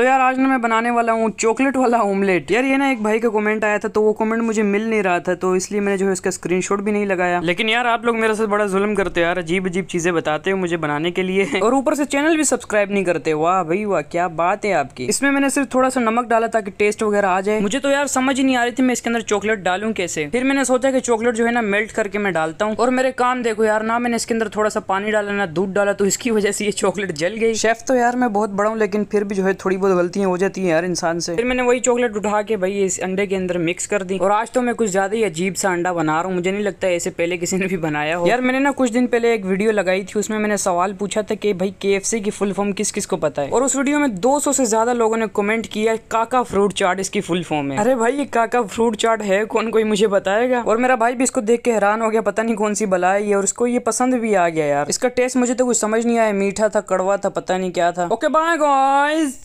तो यार आज ना मैं बनाने वाला हूँ, चॉकलेट वाला ऑमलेट यार ये ना एक भाई का कमेंट आया था तो वो कमेंट मुझे मिल नहीं रहा था तो इसलिए मैंने जो है इसका स्क्रीनशॉट भी नहीं लगाया। लेकिन यार आप लोग मेरे साथ बड़ा जुल्म करते हो यार अजीब अजीब चीज़ें बताते हो मुझे बनाने के लिए। और ऊपर से चैनल भी सब्सक्राइब नहीं करते। वाह भाई, वाह, क्या बात है आपकी। इसमें मैंने सिर्फ़ थोड़ा सा नमक डाला ताकि टेस्ट वगैरह आ जाए। मुझे तो यार समझ ही नहीं आ रही थी मैं इसके अंदर चॉकलेट डालू कैसे। फिर मैंने सोचा कि चॉकलेट जो है ना मेल्ट करके मैं डालता हूँ। और मेरे काम देखो यार, ना मैंने इसके अंदर थोड़ा सा पानी डाला, ना दूध डाला तो इसकी वजह से ये चॉकलेट जल गई। शेफ तो यार मैं बहुत बड़ा हूँ, लेकिन फिर भी जो है थोड़ी बहुत गलतियाँ हो जाती है हर इंसान से। फिर मैंने वही चॉकलेट उठा के भाई इस अंडे के अंदर मिक्स कर दी। और आज तो मैं कुछ ज़्यादा ही अजीब सा अंडा बना रहा हूँ। मुझे नहीं लगता ऐसे पहले किसी ने भी बनाया हो। यार मैंने ना कुछ दिन पहले एक वीडियो लगाई थी, उसमें मैंने सवाल पूछा था कि भाई के की फुल फॉर्म किस किस को पता है? और उस वीडियो में 200 से ज़्यादा लोगों ने कमेंट किया, काका फ्रूट चाट इसकी फुल फॉर्म है। अरे भाई, ये काका फ्रूट चाट है? कौन कोई मुझे बताएगा? और मेरा भाई भी इसको देख के हैरान हो गया, पता नहीं कौन सी बला है और उसको ये पसंद भी आ गया यार। इसका टेस्ट मुझे तो कुछ समझ नहीं आया, मीठा था, कड़वा था, पता नहीं क्या था। Okay bye guys